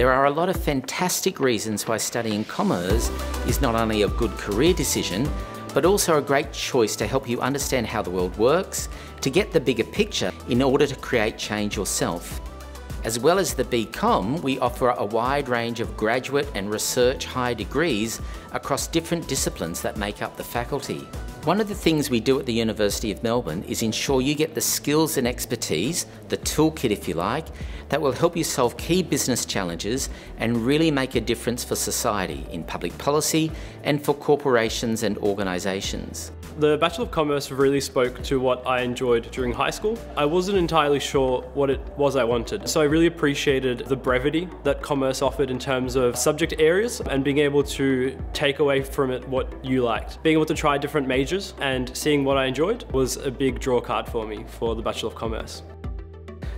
There are a lot of fantastic reasons why studying commerce is not only a good career decision, but also a great choice to help you understand how the world works, to get the bigger picture in order to create change yourself. As well as the BCom, we offer a wide range of graduate and research high degrees across different disciplines that make up the faculty. One of the things we do at the University of Melbourne is ensure you get the skills and expertise, the toolkit if you like, that will help you solve key business challenges and really make a difference for society in public policy and for corporations and organisations. The Bachelor of Commerce really spoke to what I enjoyed during high school. I wasn't entirely sure what it was I wanted, so I really appreciated the brevity that commerce offered in terms of subject areas and being able to take away from it what you liked. Being able to try different majors and seeing what I enjoyed was a big draw card for me for the Bachelor of Commerce.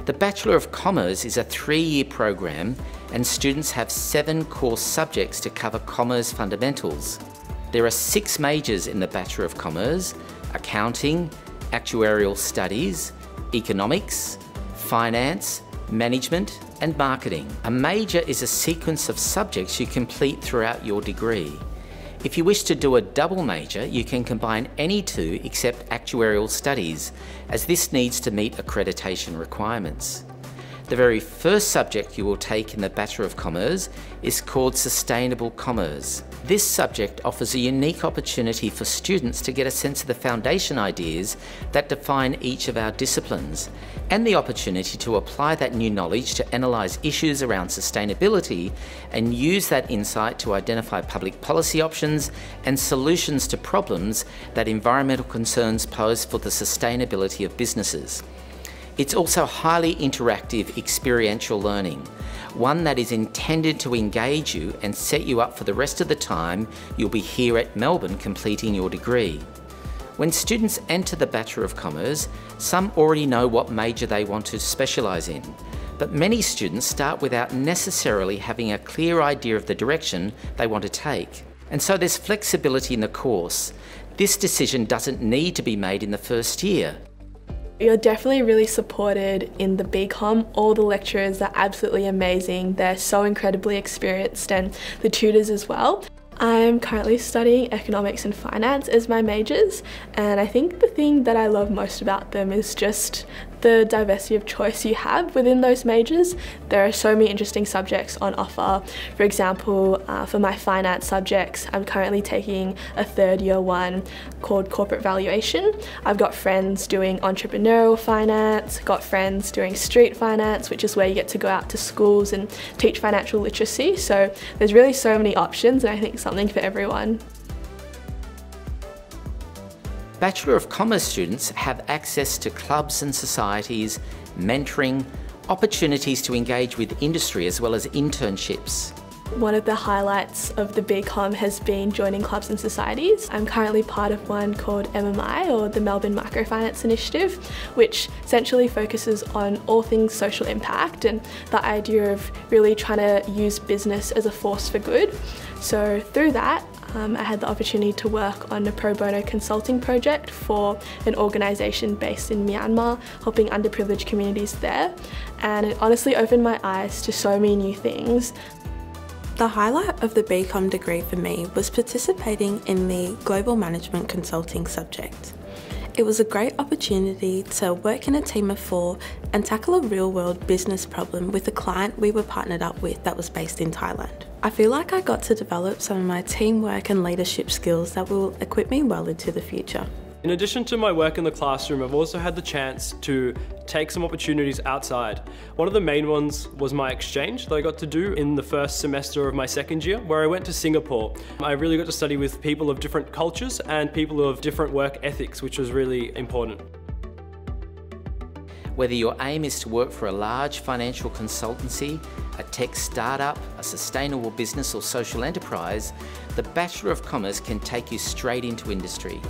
The Bachelor of Commerce is a three-year program and students have seven core subjects to cover commerce fundamentals. There are six majors in the Bachelor of Commerce, accounting, actuarial studies, economics, finance, management and marketing. A major is a sequence of subjects you complete throughout your degree. If you wish to do a double major, you can combine any two except actuarial studies, as this needs to meet accreditation requirements. The very first subject you will take in the Bachelor of Commerce is called Sustainable Commerce. This subject offers a unique opportunity for students to get a sense of the foundation ideas that define each of our disciplines and the opportunity to apply that new knowledge to analyse issues around sustainability and use that insight to identify public policy options and solutions to problems that environmental concerns pose for the sustainability of businesses. It's also highly interactive experiential learning, one that is intended to engage you and set you up for the rest of the time you'll be here at Melbourne completing your degree. When students enter the Bachelor of Commerce, some already know what major they want to specialise in, but many students start without necessarily having a clear idea of the direction they want to take. And so there's flexibility in the course. This decision doesn't need to be made in the first year. You're definitely really supported in the BCom. All the lecturers are absolutely amazing. They're so incredibly experienced and the tutors as well. I'm currently studying economics and finance as my majors and I think the thing that I love most about them is just the diversity of choice you have within those majors. There are so many interesting subjects on offer. For example, uh, for my finance subjects, I'm currently taking a third year one called corporate valuation. I've got friends doing entrepreneurial finance, got friends doing street finance, which is where you get to go out to schools and teach financial literacy. So there's really so many options and I think something for everyone. Bachelor of Commerce students have access to clubs and societies, mentoring, opportunities to engage with industry as well as internships. One of the highlights of the BCom has been joining clubs and societies. I'm currently part of one called MMI or the Melbourne Microfinance Initiative, which essentially focuses on all things social impact and the idea of really trying to use business as a force for good. So through that, um, I had the opportunity to work on a pro bono consulting project for an organisation based in Myanmar, helping underprivileged communities there. And it honestly opened my eyes to so many new things. The highlight of the BCom degree for me was participating in the Global Management Consulting subject. It was a great opportunity to work in a team of four and tackle a real world business problem with a client we were partnered up with that was based in Thailand. I feel like I got to develop some of my teamwork and leadership skills that will equip me well into the future. In addition to my work in the classroom, I've also had the chance to take some opportunities outside. One of the main ones was my exchange that I got to do in the first semester of my second year, where I went to Singapore. I really got to study with people of different cultures and people of different work ethics, which was really important. Whether your aim is to work for a large financial consultancy, a tech startup, a sustainable business or social enterprise, the Bachelor of Commerce can take you straight into industry.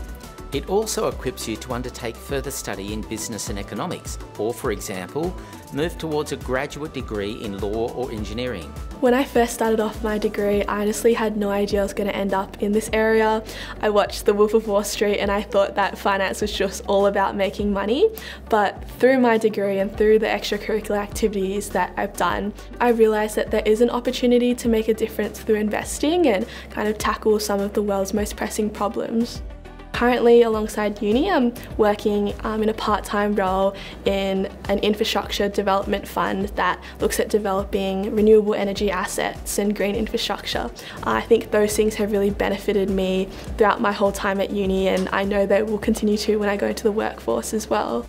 It also equips you to undertake further study in business and economics, or for example, move towards a graduate degree in law or engineering. When I first started off my degree, I honestly had no idea I was going to end up in this area. I watched The Wolf of Wall Street and I thought that finance was just all about making money. But through my degree and through the extracurricular activities that I've done, I realised that there is an opportunity to make a difference through investing and kind of tackle some of the world's most pressing problems. Currently, alongside uni, I'm working um, in a part-time role in an infrastructure development fund that looks at developing renewable energy assets and green infrastructure. I think those things have really benefited me throughout my whole time at uni and I know they will continue to when I go into the workforce as well.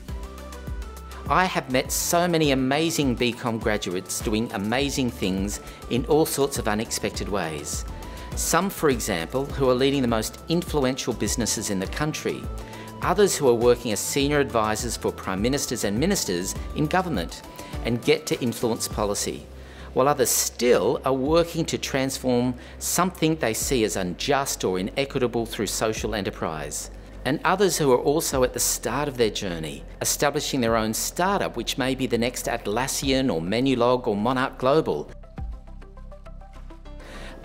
I have met so many amazing BCom graduates doing amazing things in all sorts of unexpected ways. Some, for example, who are leading the most influential businesses in the country. Others who are working as senior advisors for prime ministers and ministers in government and get to influence policy. While others still are working to transform something they see as unjust or inequitable through social enterprise and others who are also at the start of their journey, establishing their own startup, which may be the next Atlassian or Menulog or Monarch Global,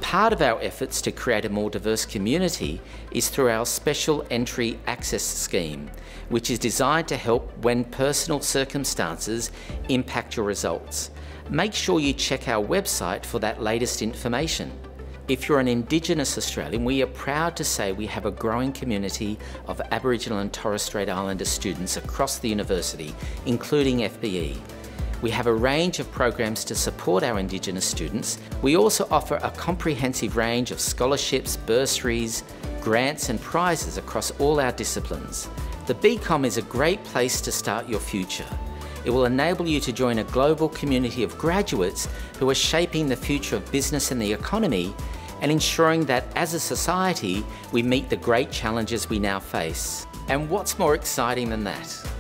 Part of our efforts to create a more diverse community is through our Special Entry Access Scheme, which is designed to help when personal circumstances impact your results. Make sure you check our website for that latest information. If you're an Indigenous Australian, we are proud to say we have a growing community of Aboriginal and Torres Strait Islander students across the university, including FBE. We have a range of programs to support our Indigenous students. We also offer a comprehensive range of scholarships, bursaries, grants and prizes across all our disciplines. The BCom is a great place to start your future. It will enable you to join a global community of graduates who are shaping the future of business and the economy and ensuring that as a society we meet the great challenges we now face. And what's more exciting than that?